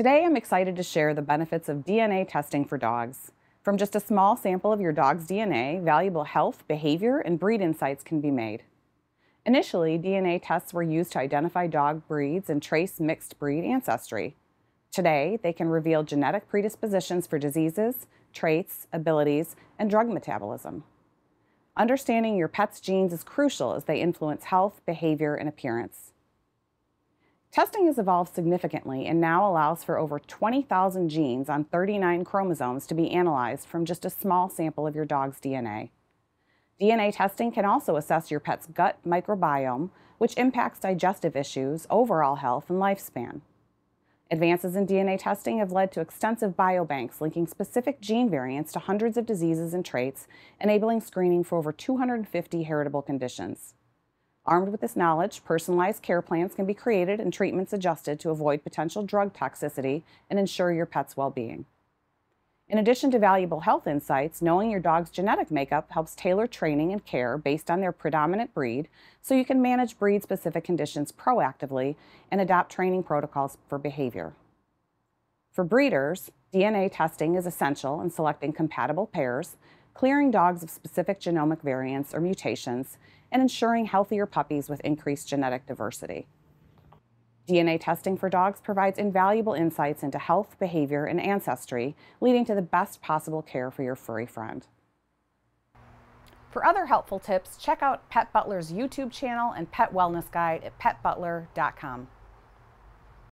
Today, I'm excited to share the benefits of DNA testing for dogs. From just a small sample of your dog's DNA, valuable health, behavior, and breed insights can be made. Initially, DNA tests were used to identify dog breeds and trace mixed breed ancestry. Today, they can reveal genetic predispositions for diseases, traits, abilities, and drug metabolism. Understanding your pet's genes is crucial as they influence health, behavior, and appearance. Testing has evolved significantly and now allows for over 20,000 genes on 39 chromosomes to be analyzed from just a small sample of your dog's DNA. DNA testing can also assess your pet's gut microbiome, which impacts digestive issues, overall health, and lifespan. Advances in DNA testing have led to extensive biobanks linking specific gene variants to hundreds of diseases and traits, enabling screening for over 250 heritable conditions. Armed with this knowledge, personalized care plans can be created and treatments adjusted to avoid potential drug toxicity and ensure your pet's well being. In addition to valuable health insights, knowing your dog's genetic makeup helps tailor training and care based on their predominant breed so you can manage breed specific conditions proactively and adopt training protocols for behavior. For breeders, DNA testing is essential in selecting compatible pairs, clearing dogs of specific genomic variants or mutations, and ensuring healthier puppies with increased genetic diversity. DNA testing for dogs provides invaluable insights into health, behavior, and ancestry, leading to the best possible care for your furry friend. For other helpful tips, check out Pet Butler's YouTube channel and Pet Wellness Guide at petbutler.com.